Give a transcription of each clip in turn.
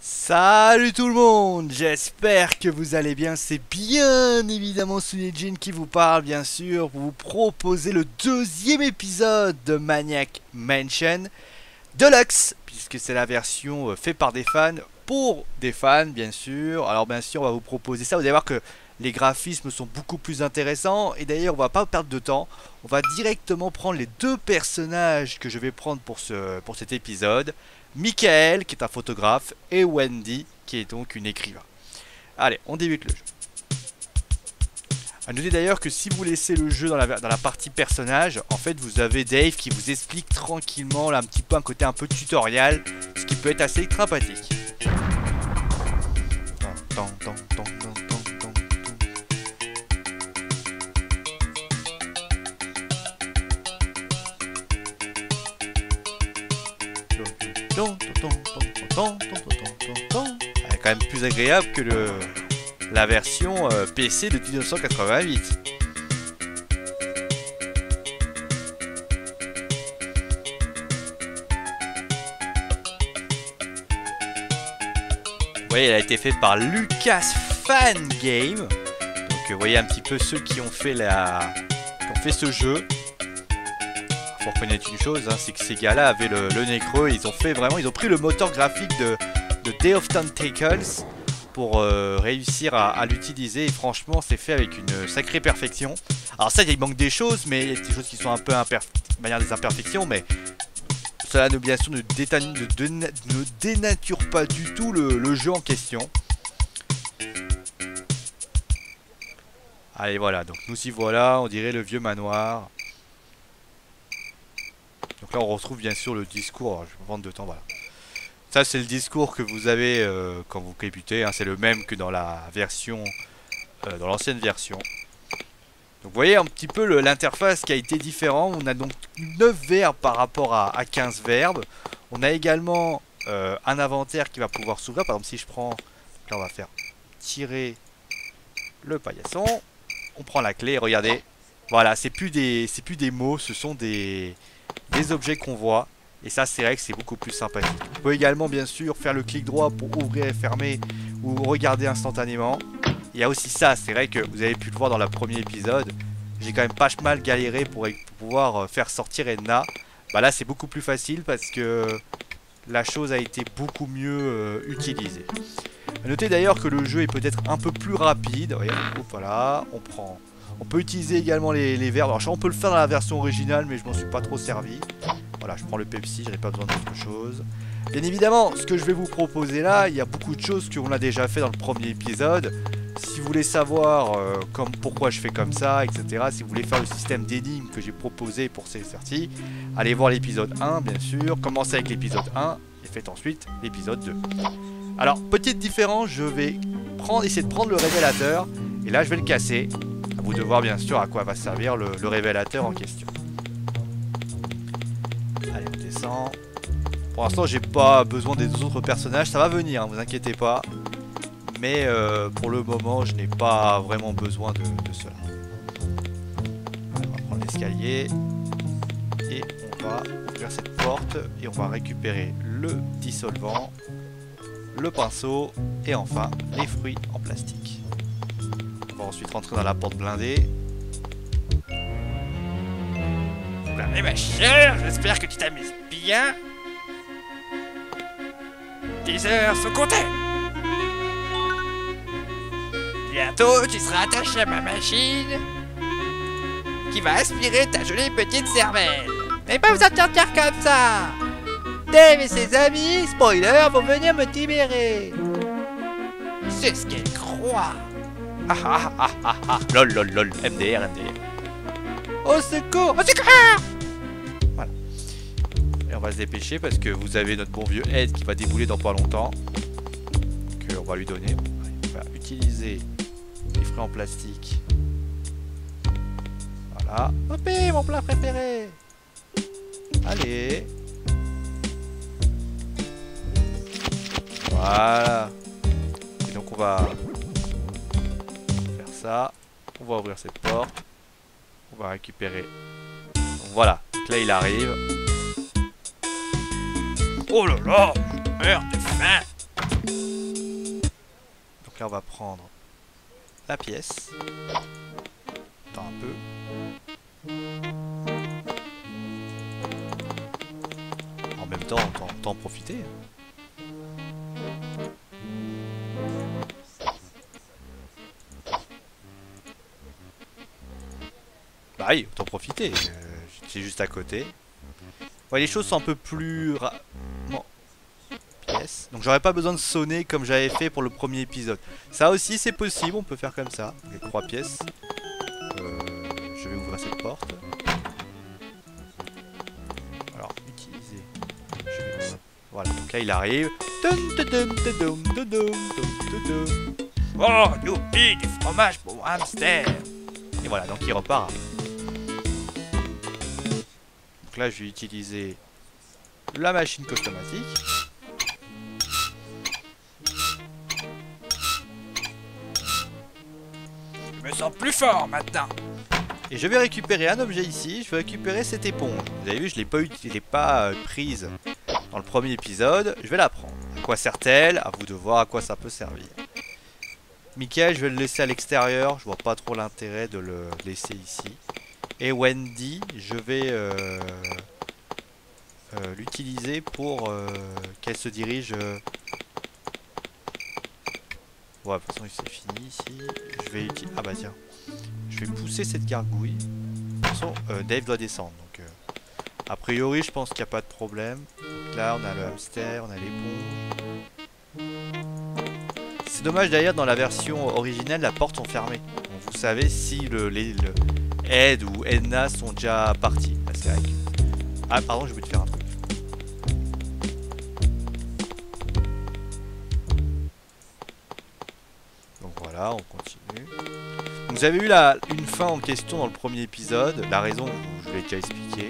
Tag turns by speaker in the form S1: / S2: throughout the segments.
S1: Salut tout le monde, j'espère que vous allez bien, c'est bien évidemment Sunejin qui vous parle bien sûr pour vous proposer le deuxième épisode de Maniac Mansion Deluxe puisque c'est la version euh, faite par des fans pour des fans bien sûr. Alors bien sûr on va vous proposer ça, vous allez voir que les graphismes sont beaucoup plus intéressants. Et d'ailleurs on va pas perdre de temps. On va directement prendre les deux personnages que je vais prendre pour, ce, pour cet épisode Michael, qui est un photographe, et Wendy, qui est donc une écrivain. Allez, on débute le jeu. A noter d'ailleurs que si vous laissez le jeu dans la, partie personnage, en fait vous avez Dave qui vous explique tranquillement là, un petit peu un côté un peu tutoriel, ce qui peut être assez sympathique. Elle est quand même plus agréable que le, la version euh, PC de 1988. Vous voyez, elle a été faite par Lucas Fan Game. Donc, vous voyez un petit peu ceux qui ont fait la, qui ont fait ce jeu faut reconnaître une chose, hein, c'est que ces gars-là avaient le, nez creux. Ils ont fait vraiment, ils ont pris le moteur graphique de, Day of Tentacles pour euh, réussir à, l'utiliser. Et franchement, c'est fait avec une sacrée perfection. Alors ça, il manque des choses, mais il y a des choses qui sont un peu de manière des imperfections, mais cela ne bien sûr ne, ne dénature pas du tout le jeu en question. Allez voilà, donc nous y voilà, on dirait le vieux manoir. Donc là on retrouve bien sûr le discours, je vais prendre de temps, voilà. Ça c'est le discours que vous avez euh, quand vous débutez, hein. c'est le même que dans la version, euh, dans l'ancienne version. Donc vous voyez un petit peu l'interface qui a été différente, on a donc 9 verbes par rapport à, 15 verbes. On a également euh, un inventaire qui va pouvoir s'ouvrir, par exemple si je prends, là on va faire tirer le paillasson, on prend la clé, regardez, voilà, c'est plus c'est plus des mots, ce sont des, des objets qu'on voit. Et ça, c'est vrai que c'est beaucoup plus sympathique. Vous pouvez également, bien sûr, faire le clic droit pour ouvrir et fermer ou regarder instantanément. Il y a aussi ça, c'est vrai que vous avez pu le voir dans le premier épisode. J'ai quand même pas mal galéré pour, pouvoir euh, faire sortir Edna. Bah là, c'est beaucoup plus facile parce que la chose a été beaucoup mieux euh, utilisée. Notez d'ailleurs que le jeu est peut-être un peu plus rapide. voilà, on prend on peut utiliser également les, verbes. Alors, on peut le faire dans la version originale, mais je m'en suis pas trop servi. Voilà, je prends le Pepsi, je n'ai pas besoin d'autre chose. Bien évidemment, ce que je vais vous proposer là, il y a beaucoup de choses qu'on a déjà fait dans le premier épisode. Si vous voulez savoir euh, comme, pourquoi je fais comme ça, etc., si vous voulez faire le système d'énigmes que j'ai proposé pour ces sorties, allez voir l'épisode 1, bien sûr. Commencez avec l'épisode 1 et faites ensuite l'épisode 2. Alors, petite différence, je vais essayer de prendre le révélateur, et là je vais le casser de voir bien sûr à quoi va servir le, révélateur en question. Allez, on descend. Pour l'instant, j'ai pas besoin des autres personnages. Ça va venir, hein, vous inquiétez pas. Mais euh, pour le moment, je n'ai pas vraiment besoin de, cela. on va prendre l'escalier. Et on va ouvrir cette porte. Et on va récupérer le dissolvant, le pinceau et enfin les fruits en plastique. Ensuite rentrer dans la porte blindée.
S2: Eh ma chère, j'espère que tu t'amuses bien. 10 heures sont comptées. Bientôt, tu seras attaché à ma machine qui va aspirer ta jolie petite cervelle. Mais pas te dire comme ça. Dave et ses amis, spoiler, vont venir me libérer. C'est ce qu'elle croit.
S1: Ah ah ah ah ah Lol lol lol MDR MDR
S2: Au secours Au secours.
S1: Voilà. Et on va se dépêcher parce que vous avez notre bon vieux Ed qui va débouler dans pas longtemps Que on va lui donner. On va utiliser les frais en plastique. Voilà.
S2: Hop mon plat préféré.
S1: Allez. Voilà. Et donc on va on va ouvrir cette porte. On va récupérer. voilà, donc là il arrive.
S2: Oh là là, je meurs de faim.
S1: Donc là, on va prendre la pièce. Attends un peu. En même temps, autant, autant en profiter. pareil, autant profiter. Euh, J'étais juste à côté. Les choses sont un peu plus... Bon. Pièce. Donc j'aurais pas besoin de sonner comme j'avais fait pour le premier épisode. Ça aussi, c'est possible, on peut faire comme ça. Les trois pièces. Euh, je vais ouvrir cette porte. Alors, utiliser. Voilà, donc là il arrive.
S2: Oh, youpi, du fromage pour hamster
S1: Et voilà, donc il repart. Donc là, je vais utiliser la machine automatique.
S2: Je me sens plus fort maintenant.
S1: Et je vais récupérer un objet ici. Je vais récupérer cette éponge. Vous avez vu, je l'ai pas, je pas euh, prise dans le premier épisode. Je vais la prendre. À quoi sert-elle? À vous de voir à quoi ça peut servir. Michael, je vais le laisser à l'extérieur. Je vois pas trop l'intérêt de le laisser ici. Et Wendy, je vais euh, euh, l'utiliser pour euh, qu'elle se dirige. Ouais, de toute façon, c'est fini ici. Je vais utiliser. Ah bah tiens. Je vais pousser cette gargouille. De toute façon, Dave doit descendre. Donc, a priori, je pense qu'il n'y a pas de problème. Là, on a le hamster, on a l'éponge. C'est dommage d'ailleurs, dans la version originelle, la porte sont fermées. Vous savez si le, les, le Ed ou Edna sont déjà partis. Là, c'est vrai Ah, pardon, j'ai oublié de faire un truc. Donc voilà, on continue. Vous avez eu une fin en question dans le premier épisode. La raison, je vous l'ai déjà expliqué.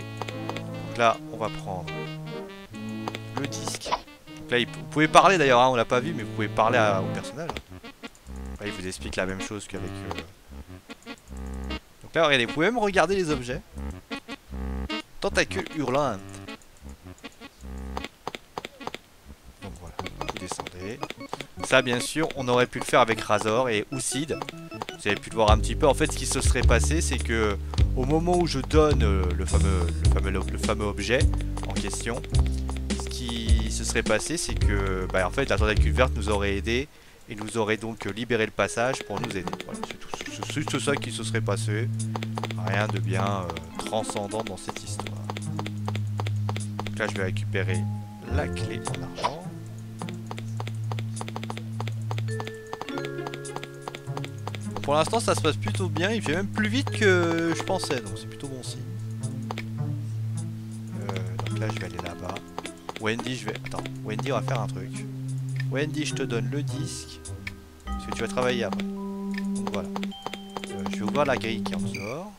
S1: Donc là, on va prendre le disque. Donc là, vous pouvez parler d'ailleurs, hein, on l'a pas vu, mais vous pouvez parler au personnage. Là, il vous explique la même chose qu'avec. euh, Donc regardez, vous pouvez même regarder les objets. Tentacule hurlante. Donc voilà, vous descendez. Ça, bien sûr, on aurait pu le faire avec Razor et Oussid. Vous avez pu le voir un petit peu. En fait, ce qui se serait passé, c'est que au moment où je donne euh, le fameux, le fameux, le fameux objet en question, ce qui se serait passé, c'est que, bah, en fait, la tentacule verte nous aurait aidé et nous aurait donc euh, libéré le passage pour nous aider. Voilà, c'est juste ça qui se serait passé. Rien de bien euh, transcendant dans cette histoire. Donc là, je vais récupérer la clé en argent. Pour l'instant, ça se passe plutôt bien. Il fait même plus vite que je pensais, donc c'est plutôt bon signe. Euh, donc là, je vais aller là-bas. Wendy, je vais. Attends, Wendy, on va faire un truc. Wendy, je te donne le disque. Parce que tu vas travailler après. Donc voilà. Ouvrir la grille qui en sort.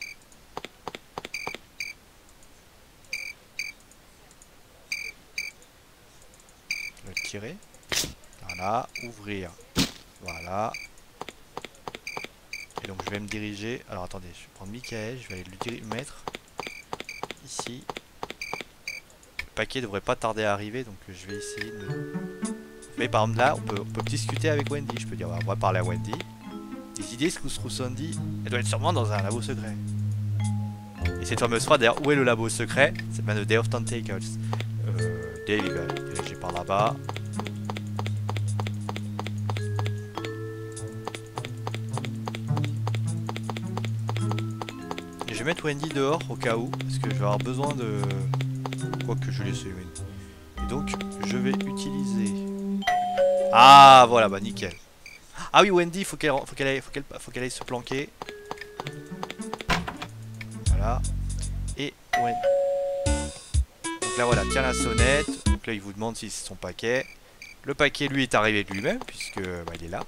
S1: Je vais le tirer. Voilà, ouvrir. Voilà. Et donc je vais me diriger. Alors attendez, je vais prendre Michael, je vais aller le mettre ici. Le paquet devrait pas tarder à arriver, donc je vais essayer de. Mais par exemple là, on peut discuter avec Wendy. Je peux dire, on va parler à Wendy. Les idées, que Rousseau dit, elle doit être sûrement dans un labo secret. Et cette fameuse phrase d'ailleurs, où est le labo secret? C'est bien le Day of Tentacles. Euh, Dave, il va par là-bas. Je vais mettre Wendy dehors au cas où, parce que je vais avoir besoin de... Quoi que je laisse Wendy. Et donc, je vais utiliser... Ah, voilà, bah nickel. Ah oui, Wendy, faut qu'elle faut qu'elle aille, faut qu'elle faut qu'elle se planquer. Voilà. Et Wendy. Donc là, voilà, tiens la sonnette. Donc là, il vous demande si c'est son paquet. Le paquet, lui, est arrivé de lui-même, puisque bah, il est là.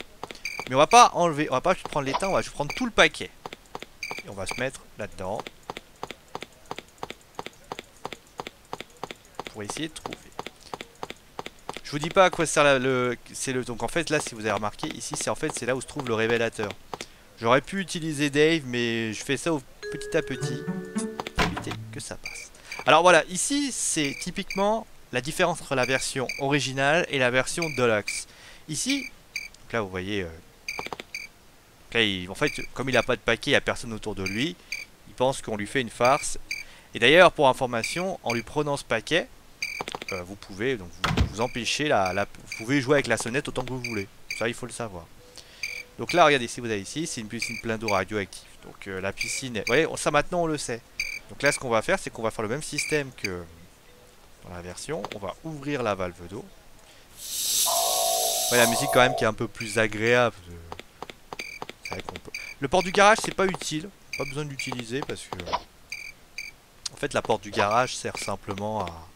S1: Mais on va pas enlever, on va pas juste prendre l'étain, on va juste prendre tout le paquet. Et on va se mettre là-dedans. Pour essayer de trouver. Je vous dis pas à quoi sert la- le... C'est le... Donc en fait là si vous avez remarqué ici c'est en fait c'est là où se trouve le révélateur. J'aurais pu utiliser Dave mais je fais ça petit à petit pour éviter que ça passe. Alors voilà ici c'est typiquement la différence entre la version originale et la version Deluxe. Ici, donc là vous voyez euh, en fait, comme il n'a pas de paquet, il n'y a personne autour de lui. Il pense qu'on lui fait une farce. Et d'ailleurs, pour information, en lui prenant ce paquet, euh, vous pouvez donc vous empêcher la, la- vous pouvez jouer avec la sonnette autant que vous voulez. Ça, il faut le savoir. Donc là, regardez, si vous avez ici, c'est une piscine plein d'eau radioactive. Donc euh, la piscine, vous voyez, ça maintenant on le sait. Donc là, ce qu'on va faire, c'est qu'on va faire le même système que dans la version. On va ouvrir la valve d'eau. Ouais, la musique quand même qui est un peu plus agréable. vrai peut- Le port du garage, c'est pas utile. Pas besoin de l'utiliser parce que. En fait, la porte du garage sert simplement à.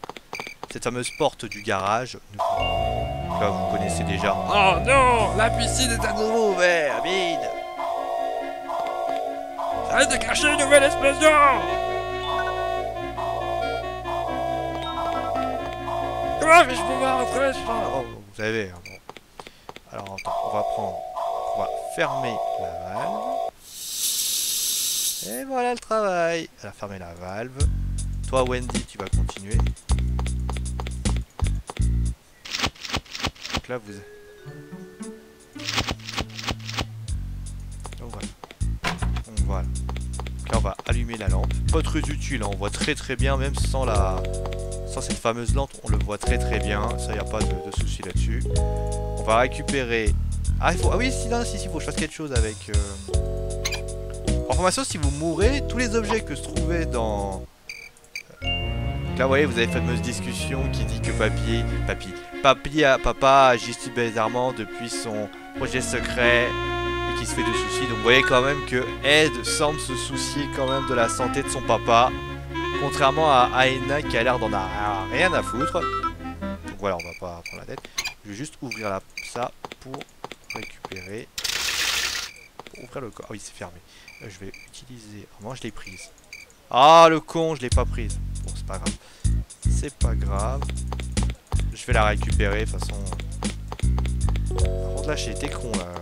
S1: Cette fameuse porte du garage. Là, vous connaissez déjà.
S2: Oh non La piscine est à nouveau ouverte
S1: vide
S2: Arrête de cacher une nouvelle explosion Comment vais-je pouvoir genre
S1: Oh, vous savez. hein, bon. Alors, attends, on va prendre. On va fermer la valve. Et voilà le travail. Elle a fermé la valve. Toi, Wendy, tu vas continuer. Là, vous. Donc voilà. Donc voilà. Donc là, on va allumer la lampe. Pas très utile, hein, on voit très très bien, même sans la. Sans cette fameuse lampe, on le voit très très bien. Ça, y a pas de, de souci là-dessus. On va récupérer. Ah, il faut. Ah oui, si, non, si, si, faut que je fasse quelque chose avec. euh, Information, si vous mourrez, tous les objets que se trouvaient dans. Là, vous voyez, vous avez la fameuse discussion qui dit que Papy. Papy. Papy papa agit bizarrement depuis son projet secret et qui se fait de soucis. Donc vous voyez quand même que Ed semble se soucier quand même de la santé de son papa. Contrairement à Aena qui a l'air d'en avoir rien à foutre. Donc voilà, on va pas prendre la tête. Je vais juste ouvrir ça pour récupérer. Pour ouvrir le corps. Ah oui, c'est fermé. Euh, je vais utiliser. Oh, moi, je l'ai prise. Ah, le con, je l'ai pas prise. Bon, c'est pas grave. C'est pas grave. Je vais la récupérer de toute façon. Par contre, là, j'ai été con là.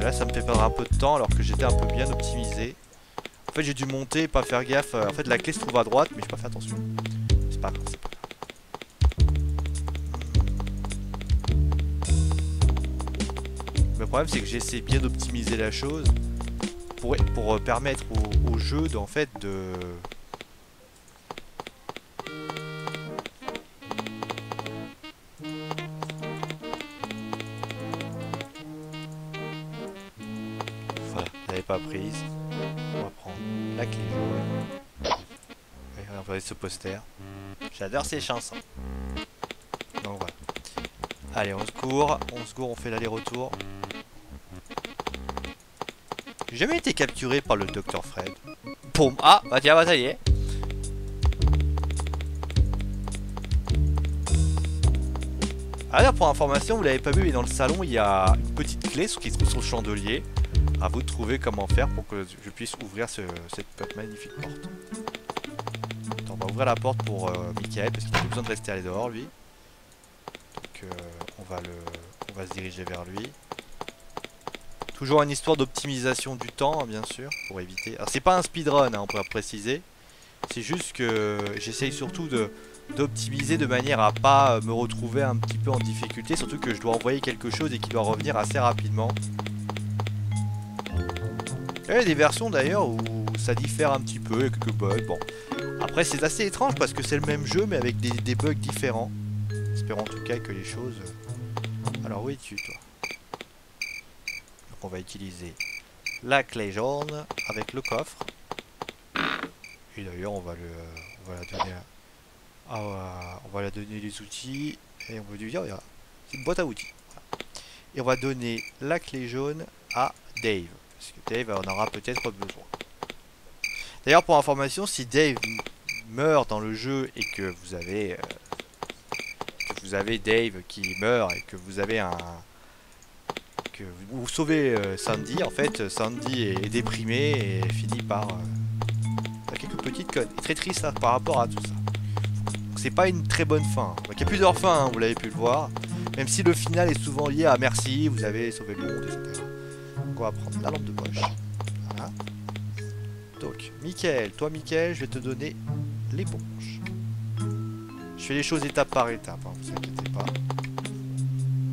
S1: Là, ça me fait perdre un peu de temps alors que j'étais un peu bien optimisé. En fait, j'ai dû monter et pas faire gaffe. En fait, la clé se trouve à droite, mais j'ai pas fait attention. C'est pas grave, c'est pas grave. Le problème, c'est que j'essaie bien d'optimiser la chose pour, pour euh, permettre au, au jeu d'en fait de. Pas prise. On va prendre la clé on va ce poster. J'adore ces chansons. Donc voilà. Allez, on se court, on se court, on fait l'aller-retour. J'ai jamais été capturé par le Dr Fred. Boum Ah, bah tiens, bah ça y est. Alors pour information, vous l'avez pas vu, mais dans le salon, il y a une petite clé qui se trouve sur le chandelier. À vous de trouver comment faire pour que je puisse ouvrir ce- cette magnifique porte. Attends, on va ouvrir la porte pour euh, Michael parce qu'il a plus besoin de rester à dehors lui. Donc euh, on va se diriger vers lui. Toujours une histoire d'optimisation du temps, hein, bien sûr, pour éviter. Alors c'est pas un speedrun, hein, on pourrait préciser. C'est juste que j'essaye surtout d'optimiser de manière à pas me retrouver un petit peu en difficulté, surtout que je dois envoyer quelque chose et qui doit revenir assez rapidement. Il y a des versions d'ailleurs où ça diffère un petit peu, il y a quelques bugs. Bon, après c'est assez étrange parce que c'est le même jeu mais avec des, bugs différents. Espérons en tout cas que les choses. Alors où es-tu toi? Donc on va utiliser la clé jaune avec le coffre. Et d'ailleurs on va le, on va la donner, à- on va la donner les outils et on va lui dire, regarde, c'est une boîte à outils. Et on va donner la clé jaune à Dave. Dave en aura peut-être besoin. D'ailleurs, pour information, si Dave meurt dans le jeu et que vous avez euh, vous avez Dave qui meurt et que vous avez un que vous, sauvez euh, Sandy, en fait, Sandy est déprimé et finit par euh, quelques petites connes. Est très triste hein, par rapport à tout ça. C'est pas une très bonne fin. Il y a plusieurs fins, hein, vous l'avez pu le voir. Même si le final est souvent lié à merci, vous avez sauvé le monde, etc. Donc on va prendre la lampe de poche. Voilà. Donc, Michael, toi Michael, je vais te donner l'éponge. Je fais les choses étape par étape, hein, vous inquiétez pas.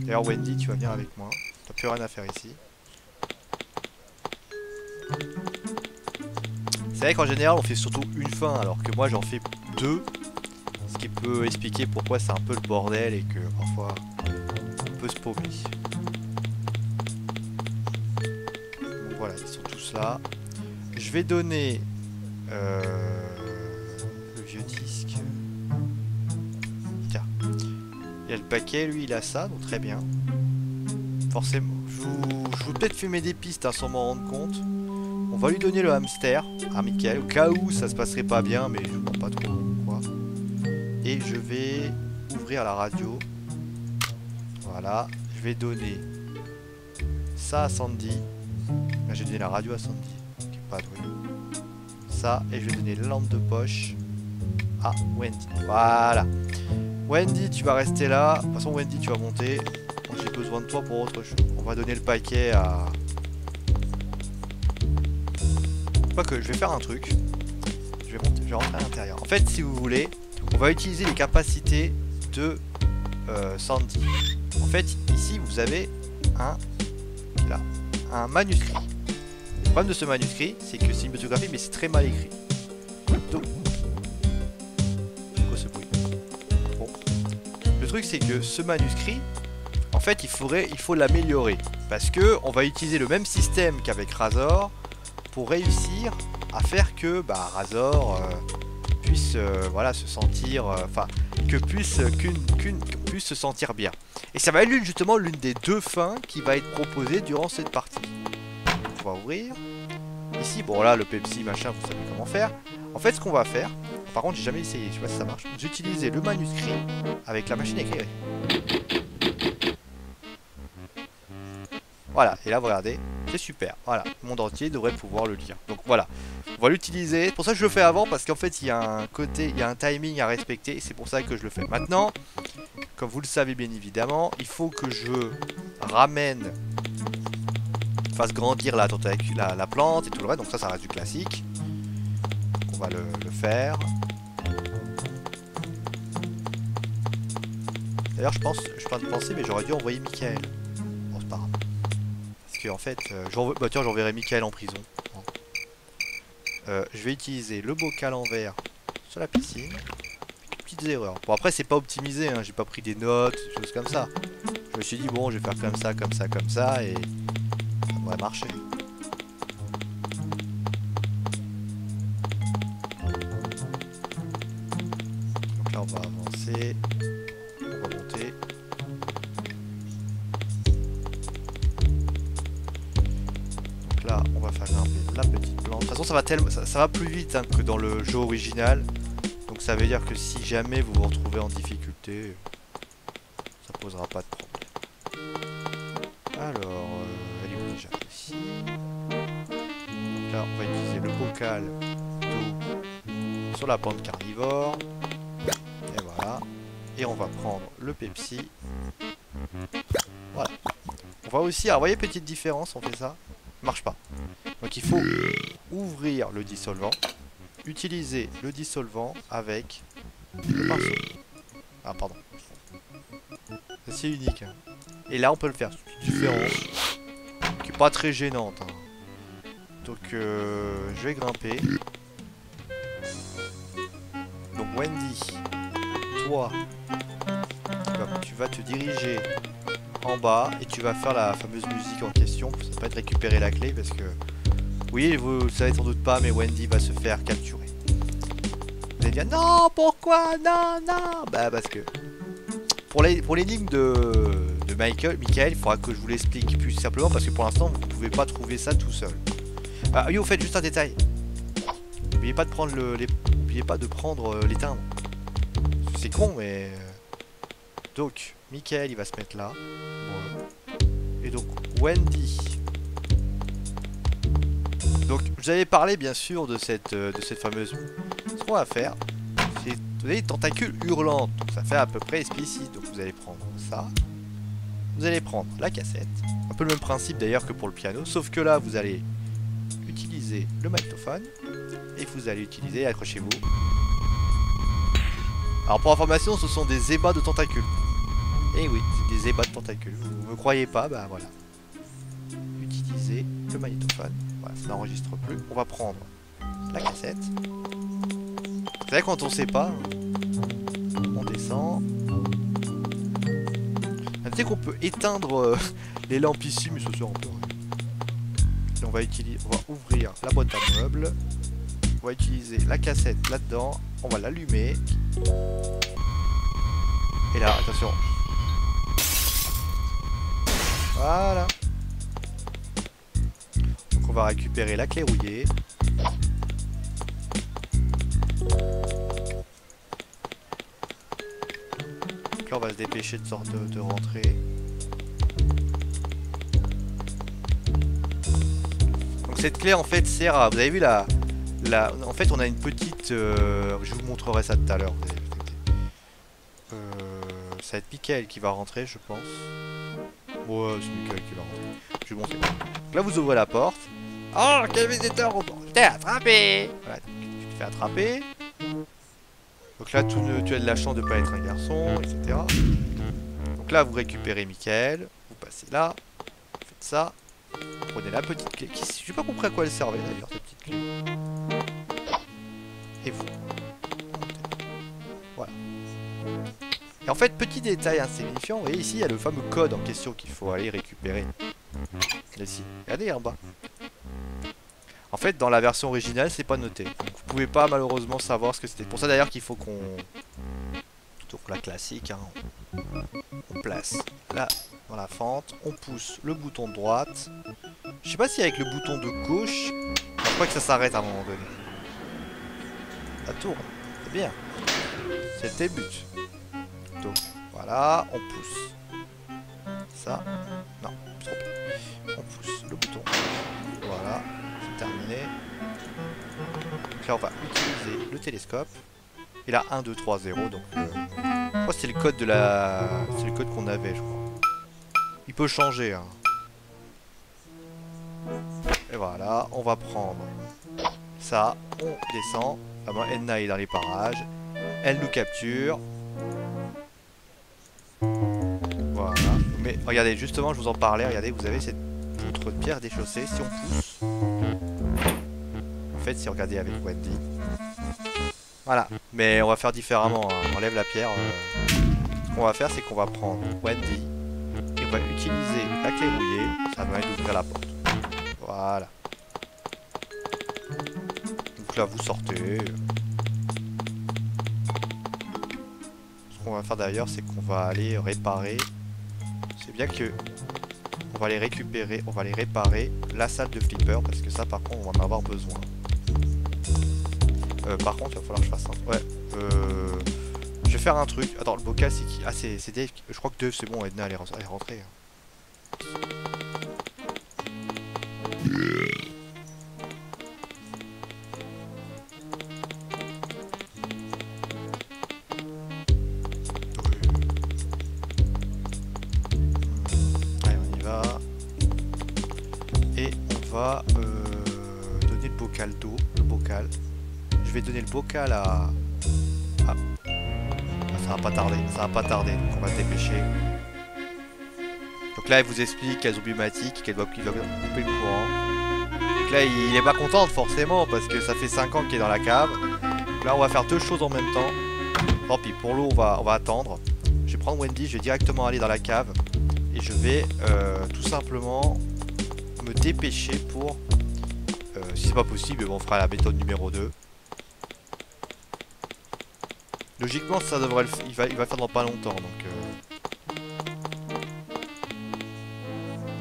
S1: D'ailleurs Wendy, tu vas venir avec moi. T'as plus rien à faire ici. C'est vrai qu'en général on fait surtout une fin alors que moi j'en fais deux. Ce qui peut expliquer pourquoi c'est un peu le bordel et que parfois on peut se paumer. Ils sont tous là. Je vais donner euh, le vieux disque. Il y a le paquet, lui il a ça, donc très bien. Forcément. Je vous, peut-être fumer des pistes hein, sans m'en rendre compte. On va lui donner le hamster à Michael, au cas où ça se passerait pas bien, mais je ne comprends pas trop quoi. Et je vais ouvrir la radio. Voilà. Je vais donner ça à Sandy. Là, j'ai donné la radio à Sandy. qui est pas douée. Ça, et je vais donner la lampe de poche à Wendy. Voilà. Wendy, tu vas rester là. De toute façon, Wendy, tu vas monter. J'ai besoin de toi pour autre chose. On va donner le paquet à... Pas que je vais faire un truc. Je vais, monter, je vais rentrer à l'intérieur. En fait, si vous voulez, on va utiliser les capacités de euh, Sandy. En fait, ici, vous avez un, un manuscrit. Le problème de ce manuscrit, c'est que c'est une biographie, mais c'est très mal écrit. Donc, quoi ce bruit? Bon. Le truc, c'est que ce manuscrit, en fait, il faudrait, il faut l'améliorer parce que on va utiliser le même système qu'avec Razor pour réussir à faire que bah, Razor euh, puisse euh, voilà se sentir, euh, enfin que puisse qu'une qu'une se sentir bien. Et ça va être justement l'une des deux fins qui va être proposée durant cette partie. On va ouvrir. Ici, bon là le Pepsi machin, vous savez comment faire. En fait, ce qu'on va faire, par contre, j'ai jamais essayé, je sais pas si ça marche. Vous utilisez le manuscrit avec la machine à écrire. Voilà, et là vous regardez, super. Voilà, le monde entier devrait pouvoir le lire. Donc voilà, on va l'utiliser. Pour ça je le fais avant, parce qu'en fait il y a un côté, il y a un timing à respecter, et c'est pour ça que je le fais. Maintenant, comme vous le savez bien évidemment, il faut que je ramène, fasse grandir la, la, la plante et tout le reste. Donc ça, ça reste du classique. On va le, faire. D'ailleurs, je pense, je viens de penser, mais j'aurais dû envoyer Michael. En fait, euh, bah, tiens, j'enverrai Michael en prison. Euh, je vais utiliser le bocal en verre sur la piscine. Petites erreurs. Bon après c'est pas optimisé, hein, j'ai pas pris des notes, des choses comme ça. Je me suis dit bon je vais faire comme ça, comme ça, comme ça et ça devrait marcher. Donc là on va avancer. La petite plante. De toute façon ça va tellement ça, va plus vite hein, que dans le jeu original. Donc ça veut dire que si jamais vous vous retrouvez en difficulté, ça posera pas de problème. Alors, euh, elle déjà? Ici. Donc là, on va utiliser le bocal sur la plante carnivore. Et voilà. Et on va prendre le Pepsi. Voilà. On va aussi, vous voyez petite différence, on fait ça? Marche pas. Donc il faut ouvrir le dissolvant utiliser le dissolvant avec le pinceau. Ah pardon. C'est unique. hein. Et là on peut le faire. C'est qui est pas très gênante. hein. Donc euh, je vais grimper. Donc Wendy, toi, tu vas, tu vas te diriger en bas et tu vas faire la fameuse musique en question. Ça peut être récupérer la clé parce que oui, vous le savez sans doute pas, mais Wendy va se faire capturer. Vous allez dire non, pourquoi Non, non Bah parce que pour l'énigme de, de Michael, Michael, il faudra que je vous l'explique plus simplement parce que pour l'instant vous pouvez pas trouver ça tout seul. Ah oui, vous faites juste un détail. N'oubliez pas de prendre le, les, n'oubliez pas de prendre euh, timbres. C'est con, mais euh, donc Michael il va se mettre là. Et donc Wendy donc, vous avez parlé bien sûr de cette, euh, fameuse. Ce qu'on va faire, c'est vous avez tentacules hurlantes. Donc, ça fait à peu près explicite. Donc, vous allez prendre ça. Vous allez prendre la cassette. Un peu le même principe d'ailleurs que pour le piano. Sauf que là, vous allez utiliser le magnétophone. Et vous allez utiliser, accrochez-vous. Alors, pour information, ce sont des ébats de tentacules. Et oui, des ébats de tentacules. Vous me croyez pas Bah voilà. Utiliser le magnétophone. Ça n'enregistre plus. On va prendre la cassette. C'est vrai quand on sait pas, on descend. Notez qu'on peut éteindre euh, les lampes ici, mais ce sert un peu. Et on va on va ouvrir la boîte à meubles. On va utiliser la cassette là-dedans. On va l'allumer. Et là, attention. Voilà. On va récupérer la clé rouillée. Donc là on va se dépêcher de, sorte de, rentrer. Donc cette clé en fait sert à... Vous avez vu la... la en fait on a une petite... euh, je vous montrerai ça tout à l'heure. Euh, ça va être Michael qui va rentrer je pense. Ouais c'est Michael qui va rentrer. Je vais montrer. Là vous ouvrez la porte.
S2: Oh, quel visiteur au t'ai attrapé.
S1: Voilà, tu te fais attraper. Donc là, tu, as de la chance de pas être un garçon, etc. Donc là, vous récupérez Michael, vous passez là, vous faites ça, vous prenez la petite clé. Qui, je sais pas compris à quoi elle servait d'ailleurs, cette petite clé. Et vous. Voilà. Et en fait, petit détail insignifiant, vous voyez ici, il y a le fameux code en question qu'il faut aller récupérer. Ici. Regardez en bas. En fait, dans la version originale, c'est pas noté. Donc, vous pouvez pas malheureusement savoir ce que c'était. Pour ça d'ailleurs qu'il faut qu'on... Donc la classique, hein. on place là dans la fente, on pousse le bouton de droite. Je sais pas si avec le bouton de gauche, je crois que ça s'arrête à un moment donné. Ça tourne, c'est bien. C'était le but. Donc voilà, on pousse. Ça, Donc là, on va utiliser le télescope. Et là, 1, 2, 3, 0. Donc, euh, je crois que c'est le code de la. C'est le code qu'on avait, je crois. Il peut changer. Hein. Et voilà, on va prendre ça. On descend. Ah ben, Edna est dans les parages. Elle nous capture. Voilà. Mais regardez, justement, je vous en parlais. Regardez, vous avez cette poutre de pierre déchaussée. Si on pousse. Fait, si regardez avec Wendy. Voilà. Mais on va faire différemment. hein. On enlève la pierre. euh. Ce qu'on va faire, c'est qu'on va prendre Wendy. Et on va utiliser la clé rouillée. Ça va d'ouvrir la porte. Voilà. Donc là, vous sortez. Ce qu'on va faire d'ailleurs, c'est qu'on va aller réparer. C'est bien que on va aller récupérer, on va aller réparer la salle de flipper parce que ça, par contre, on va en avoir besoin. Euh, par contre, il va falloir que je fasse un. Ouais. Euh... Je vais faire un truc. Attends, le bocal, c'est qui? Ah, c'est Dave. Je crois que Dave, c'est bon. Edna, elle est rentrée. Vais donner le bocal à. à- Ah, ça va pas tarder. Ça va pas tarder. Donc on va dépêcher. Donc là, elle vous explique qu'elle est zombiomatique, qu'elle doit, doit couper le courant. Donc là, il, il est pas content forcément parce que ça fait 5 ans qu'il est dans la cave. Donc là, on va faire deux choses en même temps. Tant pis, pour l'eau, on va, on va attendre. Je vais prendre Wendy, je vais directement aller dans la cave. Et je vais euh, tout simplement me dépêcher pour... euh, si c'est pas possible, on fera la méthode numéro 2. Logiquement, ça devrait il va, il va faire dans pas longtemps, donc... euh,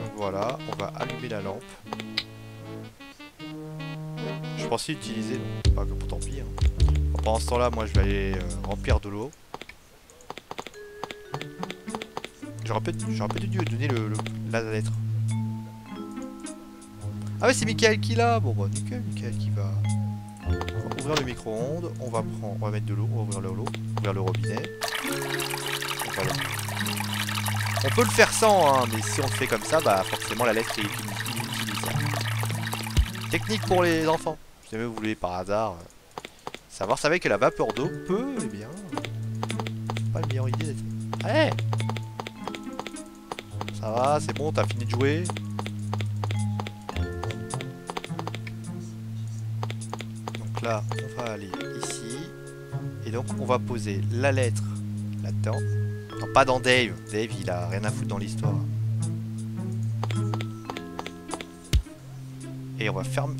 S1: Donc voilà, on va allumer la lampe. Je pensais utiliser... Pas que pour tant pis. hein. Pendant ce temps-là, moi je vais aller euh, remplir de l'eau. J'aurais peut-être dû donner le, le- la lettre. Ah ouais, c'est Michael qui l'a Bon bah nickel, Michael qui va... On va ouvrir le micro-ondes, on va prendre, on va mettre de l'eau, on va ouvrir le robinet. On, peut le faire sans, hein, mais si on le fait comme ça, bah forcément la lettre est inutilisable. Technique pour les enfants. Si jamais vous voulez par hasard euh, savoir, savez que la vapeur d'eau peut, eh bien, pas la meilleure idée. Allez Ça va, c'est bon, t'as fini de jouer là, on va aller ici. Et donc, on va poser la lettre là-dedans. Non, pas dans Dave. Dave, il a rien à foutre dans l'histoire. Et on va fermer.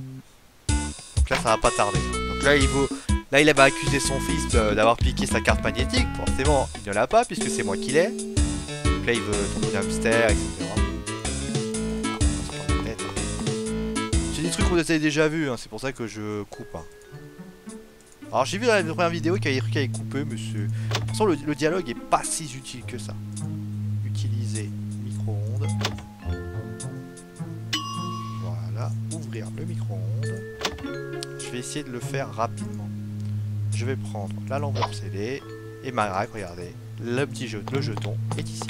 S1: Donc là, ça va pas tarder. Donc là, il vaut... Là, il va accuser son fils d'avoir piqué sa carte magnétique. Forcément, il ne l'a pas puisque c'est moi qui l'ai. Donc là, il veut tomber etc. La tête, hein. C'est des trucs vous avez déjà vus, hein, c'est pour ça que je coupe. hein. Alors j'ai vu dans la première vidéo qu'il y avait des trucs à couper, mais. De toute façon, le, le dialogue est pas si utile que ça. Utiliser micro-ondes. Voilà, ouvrir le micro-ondes. Je vais essayer de le faire rapidement. Je vais prendre la lampe CD et ma rack, regardez. Le petit jeu, le jeton est ici.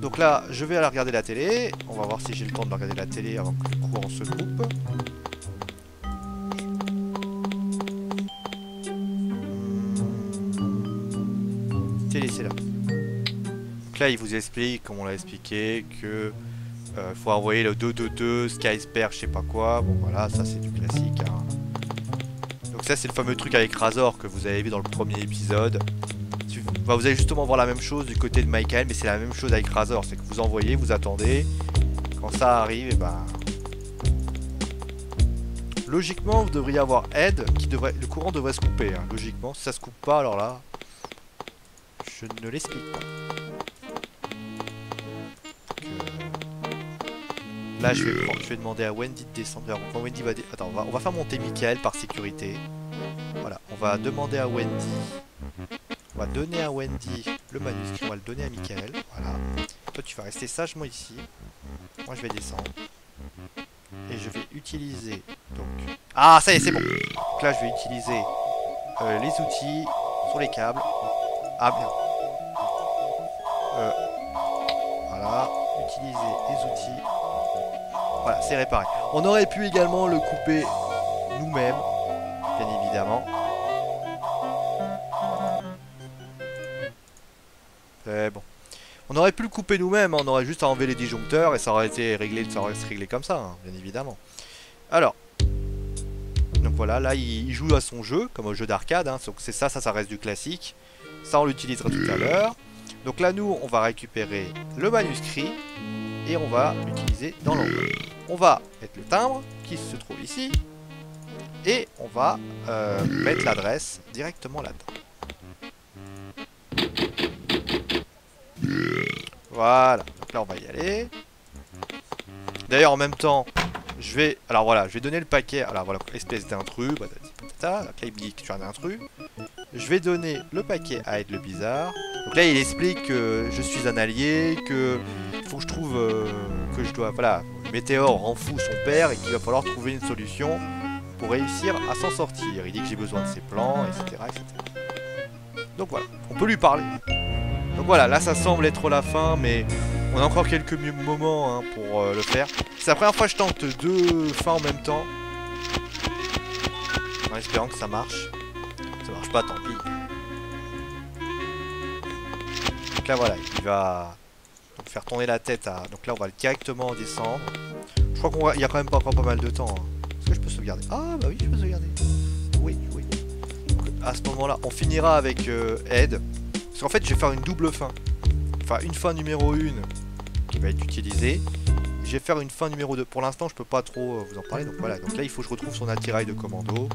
S1: Donc là, je vais aller regarder la télé. On va voir si j'ai le temps de regarder la télé avant que le courant se coupe. Donc là, il vous explique, comme on l'a expliqué, que euh, faut envoyer le 222, Skysper, je sais pas quoi. Bon, voilà, ça c'est du classique. hein. Donc ça, c'est le fameux truc avec Razor que vous avez vu dans le premier épisode. Bah, vous allez justement voir la même chose du côté de Michael, mais c'est la même chose avec Razor. C'est que vous envoyez, vous attendez. Quand ça arrive, et ben. Logiquement, vous devriez avoir Ed qui devrait. Le courant devrait se couper, hein, logiquement. Si ça se coupe pas, alors là. Je ne l'explique pas. Là, je vais, prendre- je vais demander à Wendy de descendre. Quand Wendy va. dé- Attends, on va, on va faire monter Michael par sécurité. Voilà, on va demander à Wendy. On va donner à Wendy le manuscrit, on va le donner à Michael. Voilà. Toi, tu vas rester sagement ici. Moi, je vais descendre. Et je vais utiliser. Donc. Ah, ça y est, c'est bon. Donc là, je vais utiliser euh, les outils sur les câbles. Ah, bien. Euh, voilà. Utiliser les outils. Voilà, c'est réparé. On aurait pu également le couper nous-mêmes, bien évidemment. C'est bon. On aurait pu le couper nous-mêmes, hein, on aurait juste à enlever les disjoncteurs et ça aurait été réglé, ça aurait se réglé comme ça, hein, bien évidemment. Alors, donc voilà, là il, joue à son jeu, comme au jeu d'arcade, hein, donc c'est ça, ça, ça reste du classique. Ça on l'utilisera tout à l'heure. Donc là nous, on va récupérer le manuscrit et on va l'utiliser dans l'enveloppe. On va mettre le timbre qui se trouve ici et on va euh, mettre l'adresse directement là-dedans. Voilà, donc là on va y aller. D'ailleurs en même temps, je vais... Alors voilà, je vais donner le paquet... Alors voilà, espèce d'intrus, là il me dit que tu es un intrus. Je vais donner le paquet à Ed le Bizarre. Donc là il explique que je suis un allié, que faut que je trouve... euh, que je dois... Voilà, Météor rend fou son père et qu'il va falloir trouver une solution pour réussir à s'en sortir. Il dit que j'ai besoin de ses plans, etc.. Donc voilà, on peut lui parler. Donc voilà, là ça semble être la fin, mais on a encore quelques moments hein, pour euh, le faire. C'est la première fois que je tente deux fins en même temps. En espérant que ça marche. Ça marche pas, tant pis. Donc là voilà, il va donc, faire tourner la tête à... Donc là on va directement descendre. Je crois qu'il y a quand même pas encore pas mal de temps. hein. Est-ce que je peux sauvegarder? Ah bah oui, je peux sauvegarder. Oui, oui. Donc, à ce moment-là, on finira avec euh, Ed. Parce qu'en fait, je vais faire une double fin. Enfin, une fin numéro 1 qui va être utilisée. Je vais faire une fin numéro 2. Pour l'instant, je peux pas trop euh, vous en parler. Donc voilà. Donc là, il faut que je retrouve son attirail de commando.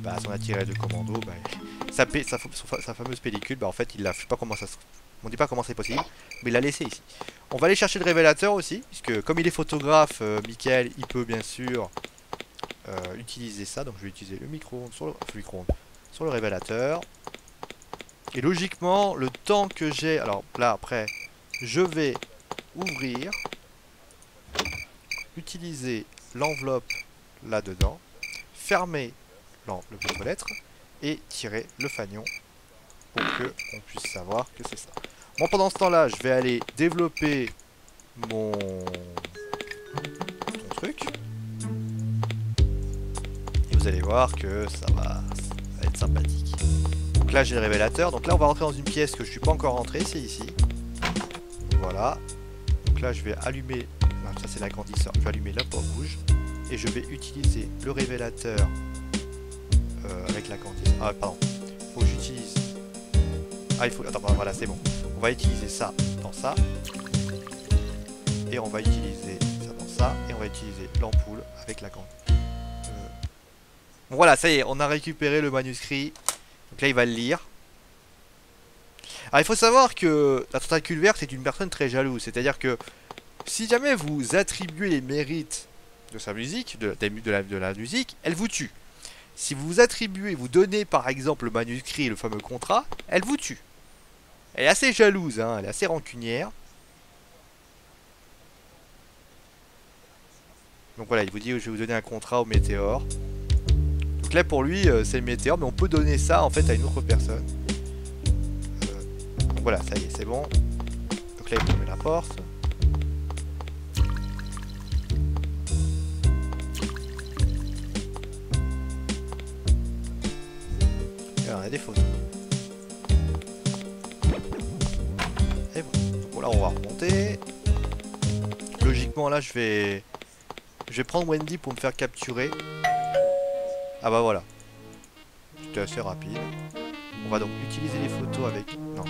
S1: Bah, son attirail de commando, bah, sa fameuse pellicule, bah en fait, il l'a. Je sais pas comment ça se. On dit pas comment c'est possible, mais il l'a laissé ici. On va aller chercher le révélateur aussi, puisque comme il est photographe, euh, Michael, il peut bien sûr euh, utiliser ça. Donc je vais utiliser le micro sur le, révélateur. Et logiquement, le temps que j'ai... Alors là, après, je vais ouvrir, utiliser l'enveloppe là-dedans, fermer l'en- le boîte aux lettres et tirer le fanion pour que on puisse savoir que c'est ça. Moi, pendant ce temps-là, je vais aller développer mon... truc. Et vous allez voir que ça va, être sympathique. Donc là j'ai le révélateur. Donc là on va rentrer dans une pièce que je suis pas encore rentré, c'est ici. Voilà. Donc là je vais allumer. non, ça c'est l'agrandisseur. Je vais allumer la porte rouge. Et je vais utiliser le révélateur euh, avec la cantine. Ah, pardon. Faut que j'utilise. Ah, il faut. Attends, bah, voilà, c'est bon. On va utiliser ça dans ça. Et on va utiliser ça dans ça. Et on va utiliser l'ampoule avec la cantine. Euh, Bon, voilà, ça y est, on a récupéré le manuscrit. Donc là, il va le lire. Alors, il faut savoir que la tentacule verte est une personne très jalouse. C'est-à-dire que si jamais vous attribuez les mérites de sa musique, de la, de la musique, elle vous tue. Si vous attribuez, vous donnez par exemple le manuscrit, le fameux contrat, elle vous tue. Elle est assez jalouse, hein, elle est assez rancunière. Donc voilà, il vous dit je vais vous donner un contrat au météore. Donc là pour lui euh, c'est le météore, mais on peut donner ça en fait à une autre personne. Euh, donc voilà, ça y est, c'est bon. Donc là il ferme la porte. Et il y a des photos. Voilà. Donc là on va remonter. Logiquement là je vais. Je vais prendre Wendy pour me faire capturer. Ah bah voilà. C'était assez rapide. On va donc utiliser les photos avec... Non.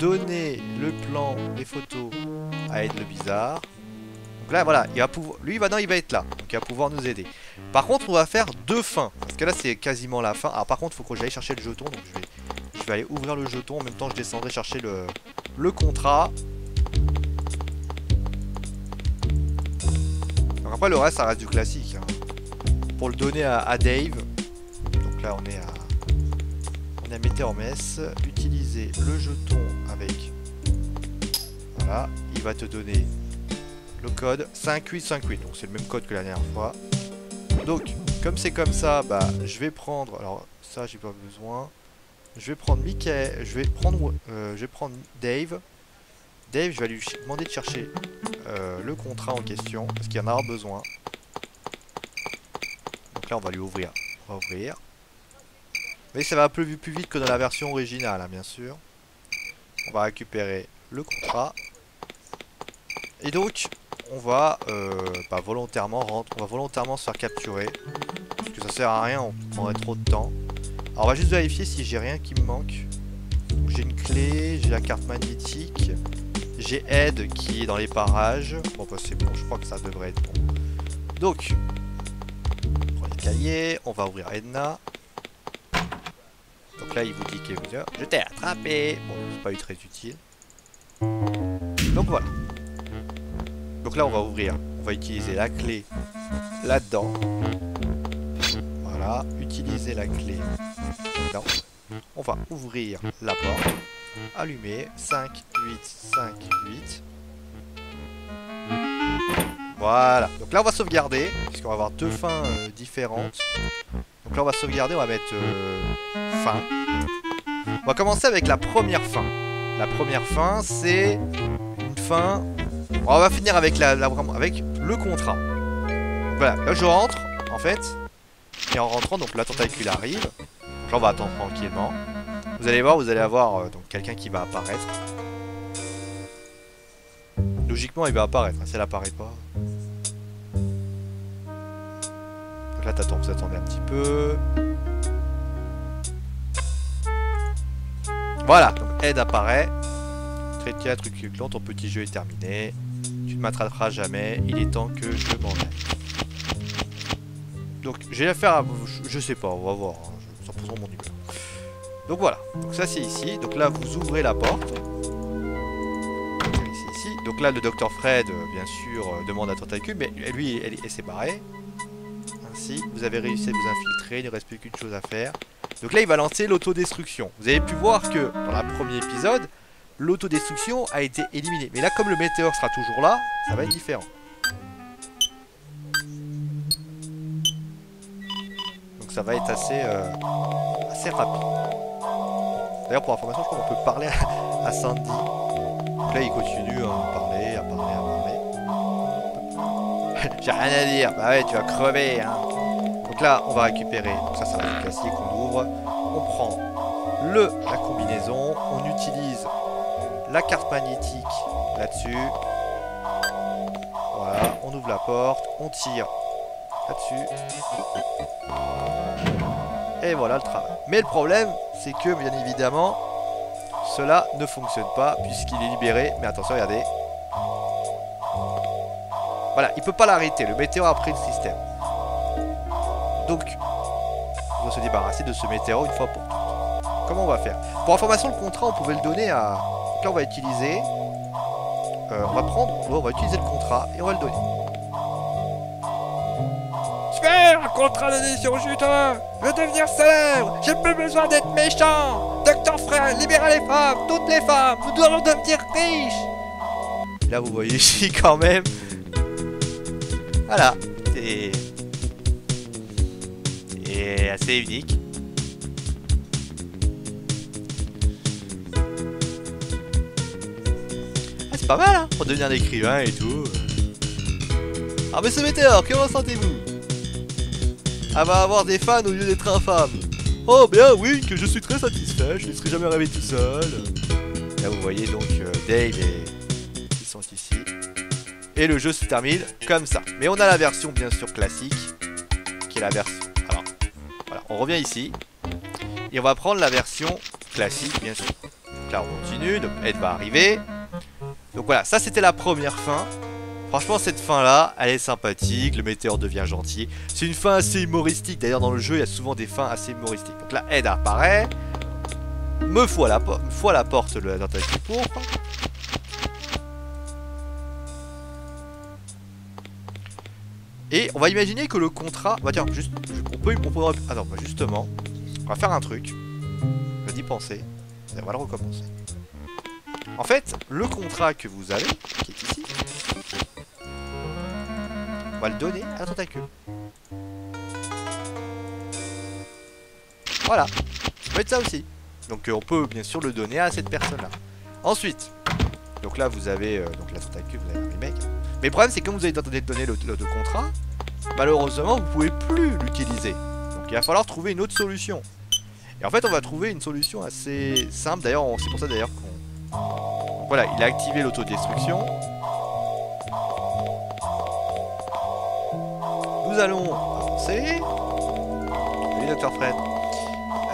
S1: Donner le plan des photos à Ed le Bizarre. Donc là voilà. Lui maintenant il va être là. Donc il va pouvoir nous aider. Par contre on va faire deux fins. Parce que là c'est quasiment la fin. Alors par contre il faut que j'aille chercher le jeton. Donc je vais... je vais aller ouvrir le jeton. En même temps je descendrai chercher le, le contrat. Donc après le reste ça reste du classique. hein. Pour le donner à, Dave. Donc là on est à. On est à. Utiliser le jeton avec. Voilà. Il va te donner le code 5858. Donc c'est le même code que la dernière fois. Donc comme c'est comme ça, bah je vais prendre. Alors ça j'ai pas besoin. Je vais prendre Mickey. Je vais prendre. euh, je vais prendre Dave. Dave, je vais lui demander de chercher euh, le contrat en question, parce qu'il en aura besoin. Donc là, on va lui ouvrir. Ouvrir. Mais ça va peu plus vite que dans la version originale, hein, bien sûr. On va récupérer le contrat. Et donc, on va euh, bah, volontairement rentrer, on va volontairement se faire capturer. Parce que ça sert à rien, on prendrait trop de temps. Alors, on va juste vérifier si j'ai rien qui me manque. J'ai une clé, j'ai la carte magnétique. J'ai Ed qui est dans les parages. Bon bah c'est bon, je crois que ça devrait être bon. Donc, on prend les cahiers, on va ouvrir Edna. Donc là il vous dit que je t'ai attrapé. Bon, c'est pas eu très utile. Donc voilà. Donc là on va ouvrir, on va utiliser la clé là-dedans. Utiliser la clé. On va ouvrir la porte. Allumer. 5, 8, 5, 8. Voilà. Donc là, on va sauvegarder. Puisqu'on va avoir deux fins euh, différentes. Donc là, on va sauvegarder. On va mettre euh, fin. On va commencer avec la première fin. La première fin, c'est une fin. On va finir avec, la, la- avec le contrat. Voilà. Là, je rentre, en fait. En rentrant, donc la tentacule arrive. On va attendre tranquillement. Vous allez voir, vous allez avoir euh, donc quelqu'un qui va apparaître. Logiquement, il va apparaître. si elle apparaît pas. Là, t'attends, vous attendez un petit peu. Voilà, donc Ed apparaît. Très bien, truc clan, ton petit jeu est terminé. Tu ne m'attraperas jamais. Il est temps que je m'en aille. Donc, j'ai l'affaire à. Je, je sais pas, on va voir. hein, je- 100% mon humeur. Donc voilà, donc ça c'est ici. Donc là vous ouvrez la porte. C'est ici. Donc là le docteur Fred, euh, bien sûr, euh, demande à Tentacule, mais lui elle, elle s'est barré. Ainsi, vous avez réussi à vous infiltrer, il ne reste plus qu'une chose à faire. Donc là il va lancer l'autodestruction. Vous avez pu voir que dans le premier épisode, l'autodestruction a été éliminée. Mais là comme le météore sera toujours là, ça va être différent. Ça va être assez, euh, assez rapide. D'ailleurs, pour information, je crois qu'on peut parler à, Sandy. Donc là, il continue à parler, à parler, à parler. J'ai rien à dire. Bah ouais, tu vas crever. Hein. Donc là, on va récupérer. Donc ça, c'est un classique qu'on ouvre. On prend le, la combinaison. On utilise la carte magnétique là-dessus. Voilà, on ouvre la porte. On tire là-dessus. Et voilà le travail. Mais le problème, c'est que bien évidemment, cela ne fonctionne pas puisqu'il est libéré. Mais attention, regardez. Voilà, il peut pas l'arrêter. Le météore a pris le système. Donc, on va se débarrasser de ce météore une fois pour toutes. Comment on va faire? Pour information, le contrat, on pouvait le donner à... Donc là, on va utiliser... euh, on va prendre... On va utiliser le contrat et on va le donner.
S2: Super Un contrat d'édition juteux Je veux devenir célèbre J'ai plus besoin d'être méchant Docteur Frère, libérez les femmes Toutes les femmes Nous devons devenir riches
S1: Là, vous voyez ici quand même. Voilà. C'est. C'est assez unique. Ah, c'est pas mal, hein, pour devenir écrivain et tout. Ah, mais ce météore, comment sentez-vous Ah, va avoir des fans au lieu d'être infâme. Oh, bien, oui, que je suis très satisfait, je ne serais jamais arrivé tout seul. Là, vous voyez donc euh, Dave et qui sont ici. Et le jeu se termine comme ça. Mais on a la version bien sûr classique, qui est la version. Alors, voilà, on revient ici. Et on va prendre la version classique, bien sûr. Là, on continue, donc Ed va arriver. Donc voilà, ça c'était la première fin. Franchement, cette fin-là, elle est sympathique, le météore devient gentil. C'est une fin assez humoristique, d'ailleurs dans le jeu, il y a souvent des fins assez humoristiques. Donc là, Ed apparaît, me fout à la, me à la porte le tentacule pourpre. Et on va imaginer que le contrat... Bah tiens, juste, on peut... On. Ah bah justement, on va faire un truc. Je d'y penser. Et on va le recommencer. En fait, le contrat que vous avez, qui est ici, on va le donner à tentacule. Voilà. Ça peut être ça aussi. Donc euh, on peut bien sûr le donner à cette personne-là. Ensuite, donc là vous avez euh, donc la tentacule, vous avez un remake. Mais le problème c'est que comme vous avez donné donné le, le- le contrat, malheureusement vous pouvez plus l'utiliser. Donc il va falloir trouver une autre solution. Et en fait on va trouver une solution assez simple. D'ailleurs c'est pour ça d'ailleurs Voilà, il a activé l'autodestruction. Nous allons avancer. Salut Dr Fred.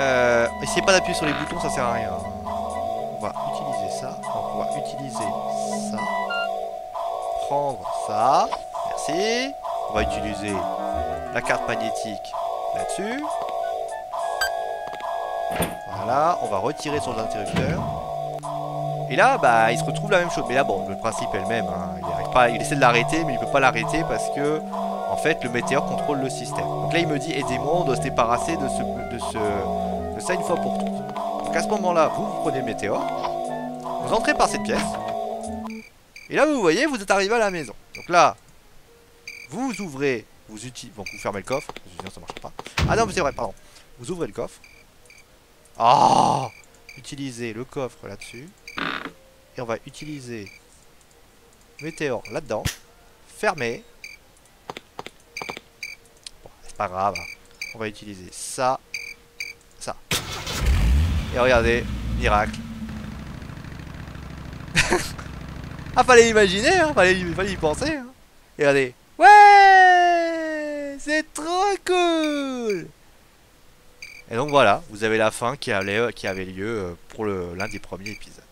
S1: Euh, essayez pas d'appuyer sur les boutons, ça sert à rien. On va utiliser ça. Donc, on va utiliser ça. Prendre ça. Merci. On va utiliser la carte magnétique là-dessus. Voilà, on va retirer son interrupteur. Et là, bah, il se retrouve la même chose. Mais là, bon, le principe est le même. hein. Il, essaie de l'arrêter, mais il peut pas l'arrêter parce que, en fait, le météore contrôle le système. Donc là, il me dit, aidez-moi, on doit se débarrasser de ce, de ce, de ça une fois pour toutes. Donc à ce moment-là, vous, vous prenez le météore, vous entrez par cette pièce, et là, vous voyez, vous êtes arrivé à la maison. Donc là, vous ouvrez, vous utilisez, bon, vous fermez le coffre, sinon ça marche pas. Ah non, c'est vrai, pardon. Vous ouvrez le coffre. Ah Utilisez le coffre là-dessus. Et on va utiliser météore là-dedans. Fermé. Bon, c'est pas grave. hein. On va utiliser ça. Ça. Et regardez, miracle. ah, fallait imaginer, hein, fallait, y- penser. Hein. Regardez. Ouais C'est trop cool Et donc voilà, vous avez la fin qui, allait, qui avait lieu euh, pour l'un des premiers épisodes.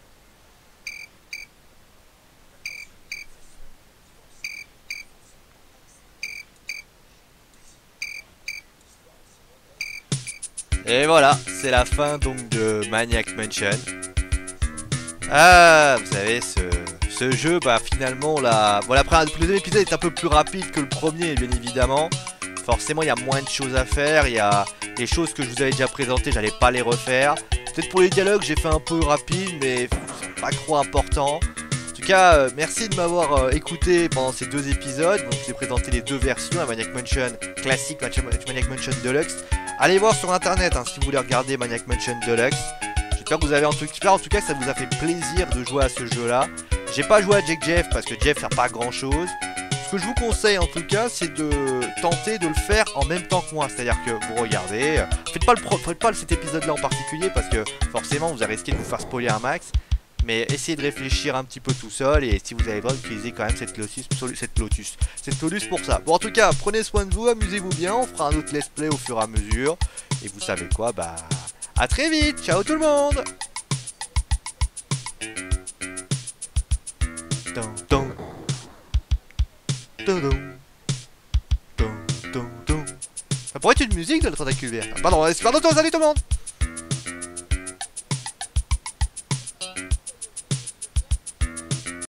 S1: Et voilà, c'est la fin donc de Maniac Mansion. Ah, vous savez, ce, jeu, bah finalement, la... Bon, première- le deuxième épisode est un peu plus rapide que le premier, bien évidemment. Forcément, il y a moins de choses à faire. Il y a les choses que je vous avais déjà présentées, j'allais pas les refaire. Peut-être pour les dialogues, j'ai fait un peu rapide, mais pas trop important. En tout cas, euh, merci de m'avoir euh, écouté pendant ces deux épisodes. Donc, je vous ai présenté les deux versions, la Maniac Mansion classique, Maniac Mansion Deluxe. Allez voir sur internet hein, si vous voulez regarder Maniac Mansion Deluxe. J'espère que vous avez en tout, en tout cas ça vous a fait plaisir de jouer à ce jeu là. J'ai pas joué à Jack Jeff parce que Jeff fait pas grand chose. Ce que je vous conseille en tout cas c'est de tenter de le faire en même temps que moi. C'est-à-dire que vous regardez. euh, Faites pas, le pro- faites pas cet épisode là en particulier parce que forcément vous allez risquer de vous faire spoiler un max mais essayez de réfléchir un petit peu tout seul et si vous avez besoin d'utiliser quand même cette Lotus, cette Lotus, cette Lotus pour ça. Bon en tout cas, prenez soin de vous, amusez-vous bien, on fera un autre let's play au fur et à mesure. Et vous savez quoi, bah à très vite, ciao tout le monde Ça pourrait être une musique de notre tentacule vert. Pardon, pardon, salut tout le monde